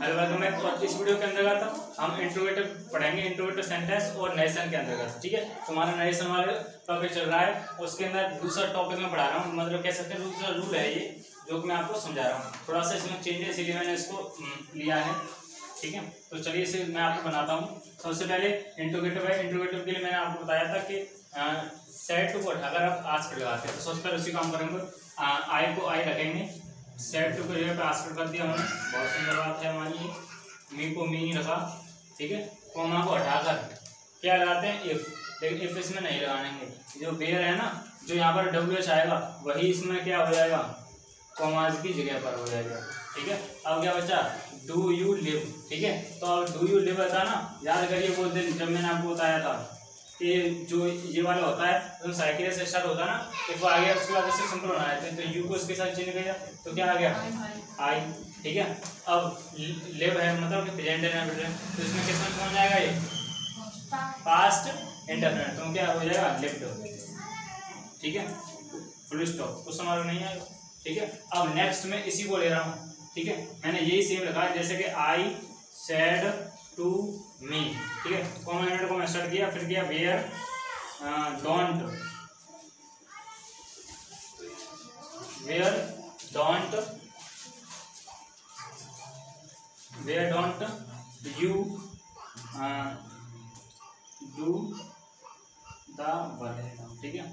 Hello welcome back और इस video के अंतर्गत हम इंट्रोवेटिव पढ़ेंगे इंट्रोवेटिव सेंटेंस और नरेशन के अंतर्गत ठीक है? तुम्हारा नेशन वाले टॉपिक चल रहा है। उसके अंदर दूसरा टॉपिक में पढ़ा रहा हूँ। मतलब कह सकते हैं दूसरा रूल है ये जो कि मैं आपको समझा रहा हूँ। थोड़ा सा इसमें चेंज है इसीलिए मैंने इसको हम्म, लिया है। ठीक है? तो चलिए इसे मैं आपको बनाता हूँ। सबसे पहले इंट्रोगेटिव है इंट्रोगेटिव के लिए मैंने आपको बताया था कि सेट को उठाकर आप आज पर लगाते हैं तो सबसे पहले उसी काम करेंगे आई को आई रखेंगे। सेट टू को जगह पे आस्कर कर दिया हमने बहुत सुंदर बात है हमारी मी को मी रखा, ठीक है? कोमा को हटाकर। क्या लगाते हैं? इफ़ लेकिन इफ़ इसमें नहीं लगाएँगे। जो बेयर है ना, जो यहाँ पर डब्ल्यू एच आएगा, वही इसमें क्या हो जाएगा? कोमाज की जगह पर हो जाएगा, ठीक है? अब क्या बच्चा डू यू लिव ठीक है? तो अब डू यू लिव बता ना? याद करिए वो दिन जब मैंने आपको बताया था। कि जो ये वाला होता है तो साइकिल से स्टार्ट होता है ना तो वो आ गया उसके बाद उससे सिंपल बनाया था तो यू को उसके साथ चेंज किया तो क्या आ गया? आई ठीक है? अब लिव है मतलब कि प्रेजेंट है तो इसमें किसमें समझ जाएगा ये? पास्ट इंडेफिनिट तो क्या हो जाएगा? लिफ्ट ठीक है? फुल स्टॉप कुछ समझ नहीं आएगा। ठीक है? अब नेक्स्ट में इसी को ले रहा हूँ। ठीक है? मैंने यही सेम रखा है जैसे कि आई सेड टू मी ठीक है? कॉमन यूनिट को मैं स्टार्ट किया, फिर किया where don't where don't where don't you do the ठीक है?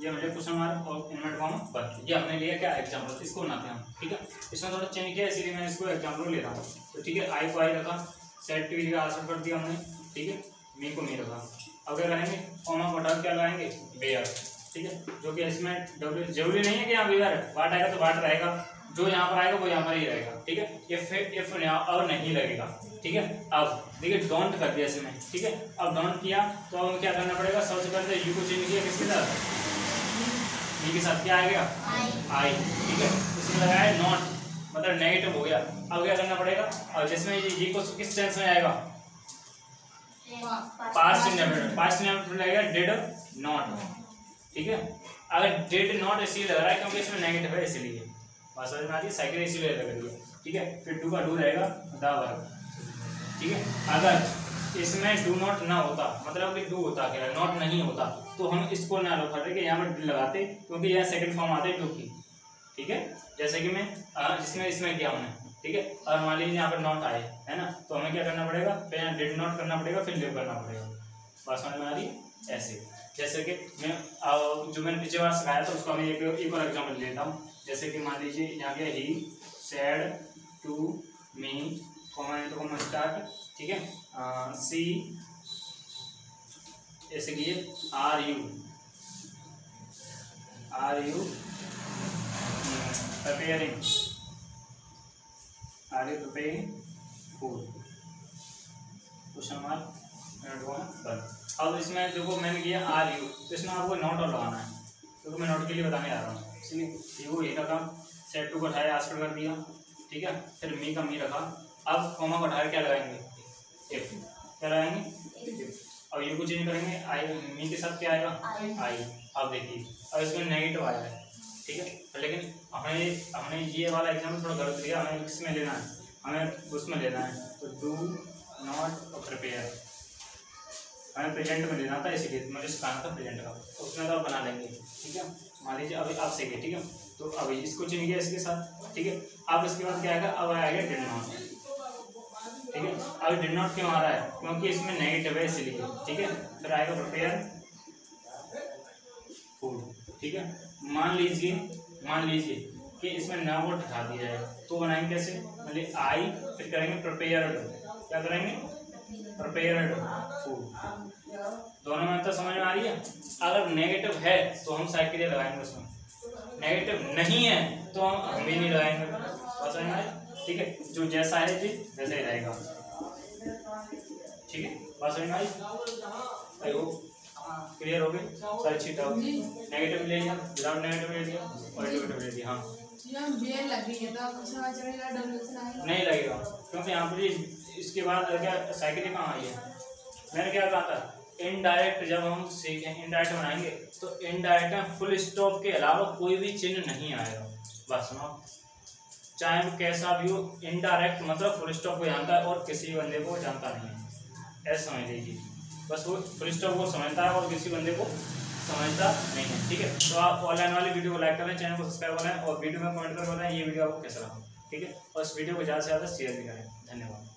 ये मुझे क्वेश्चन मार्क और इनवर्ट फॉर्म वर्क ये हमने लिया क्या? एग्ज़ाम्पल इसको बनाते हैं हम, ठीक है? इसमें थोड़ा चेंज किया, इसीलिए मैं इसको एग्ज़ाम्पल ले रहा हूँ। तो ठीक है आई को आई रखा। सेट का आंसर कर दिया हमने, ठीक है? मी को मी रखा क्या करेंगे कॉमा हटा क्या लगाएँगे बेयर ठीक है? जो कि इसमें डब्ल्यू ज़रूरी नहीं है कि यहाँ बेयर वाट आएगा तो वाट रहेगा। जो यहाँ पर आएगा वो यहाँ पर ही रहेगा, ठीक है? इफ़ इफ़ और नहीं लगेगा, ठीक है? अब, देखिए डोंट कर दिया इसमें ठीक है? अब डोंट किया तो अब क्या करना पड़ेगा? सबसे पहले यू को चेंज किया किसके साथ? बी के साथ, क्या आएगा आई ठीक है? इसमें लगाया नॉट मतलब नेगेटिव हो गया। अब क्या करना पड़ेगा? और जिसमें ये को किस टेंस में आएगा? पास्ट इंडेफिनिट पास्ट इंडेफिनिट लगेगा डिड नॉट ठीक है? अगर डिड नॉट इसलिए लग रहा है क्योंकि इसमें नेगेटिव है इसलिए। बात समझ में आ रही है? साइकिल इसीलिए लग रही है ठीक है? फिर डू का डू रहेगा द वर्ग ठीक है? अगर इसमें डू नॉट ना होता मतलब कि डू होता क्या नॉट नहीं होता तो हम इसको ना रखते कि यहाँ पर लगाते क्योंकि यह सेकंड फॉर्म आते डू की ठीक है? जैसे कि मैं जिसमें, इसमें किया हमने, ठीक है? और मान लीजिए यहाँ पर नॉट आए, है ना? तो हमें क्या करना पड़ेगा? फिर यहाँ डिड नॉट करना पड़ेगा, फिर लिव करना पड़ेगा। बात समझ में आ रही? है ऐसे। जैसे कि मैं जो मैंने पिछले बार सिखाया था, उसका मैं एक एक और एग्ज़ाम्पल लेता हूँ। जैसे कि मान लीजिए, यहाँ गया ही said to me comment common start ठीक है? सी ऐसे कि are you are you preparing are you preparing? Food. Question mark अब इसमें देखो मैंने किया आर यू तो इसमें आपको नोट और लगाना है। क्योंकि मैं नोट के लिए बताने आ रहा हूँ। इसलिए यू ये रखा सेट टू को उठाया आस्कर कर दिया। ठीक है? फिर मी का मी रखा। अब कॉमा को उठाया क्या लगाएँगे? इफ़ क्या लगाएँगे? अब यू को चेंज करेंगे। आई मी के साथ क्या आएगा? आई अब देखिए। अब इसमें नेगेटिव आया है। ठीक है? लेकिन हमें हमें ये वाला एग्ज़ाम्पल थोड़ा गलत दिया, हमें किसमें लेना है? हमें उसमें लेना है। तो डू नॉट प्रिपेयर हमें प्रेजेंट में लेना था इसीलिए मुझे सिखाना था प्रेजेंट का। उसमें तो बना लेंगे, ठीक है? मान लीजिए अभी आप सीखे ठीक है? तो अभी इसको चेंज किया इसके साथ, ठीक है? अब इसके बाद क्या आएगा? अब आएगा डिड नॉट ठीक है? अब डिड नॉट क्यों आ रहा है? क्योंकि इसमें नेगेटिव है, इसलिए, ठीक है? फिर आएगा प्रिपेयर फ़ूड ठीक है? मान लीजिए मान लीजिए कि इसमें न वो हटा दिया जाए तो बनाएँगे कैसे? मतलब आई फिर करेंगे प्रिपेयर्ड क्या करेंगे? प्रिपेयर्ड फ़ूड दोनों में तो समझ में आ रही है? अगर नेगेटिव है तो हम साइकिल लगाएँगे उसमें। नेगेटिव नहीं है तो हम भी नहीं लगाएँगे। समझ में ठीक है? जो जैसा है, जी, वैसे ही रहेगा। ठीक है? बात आई होप क्लियर हो गई सर अच्छी डाउट नेगेटिव ले लिया विदाउट नेगेटिव ले लिया और नेगेटिव ले लिया हाँ नहीं लगेगा क्योंकि यहाँ पर इसके बाद क्या साइकिल कहाँ आई है? मैंने क्या कहा था? इनडायरेक्ट जब हम सीखें इनडायरेक्ट बनाएँगे तो इनडायरेक्ट में फुल स्टॉप के अलावा कोई भी चिन्ह नहीं आएगा। बस सुनो। चाहे वो कैसा भी हो इनडायरेक्ट मतलब फुल स्टॉप को जानता है और किसी बंदे को जानता नहीं है। ऐसा समझ लीजिए। बस वो स्टॉप को समझता है और किसी बंदे को समझता नहीं है, ठीक है? तो आप ऑनलाइन वाली वीडियो को लाइक करें चैनल को सब्सक्राइब करें और वीडियो में कमेंट कर बताएँ, ये वीडियो आपको कैसा रहा ठीक है? और इस वीडियो को ज़्यादा से ज़्यादा शेयर भी करें, धन्यवाद।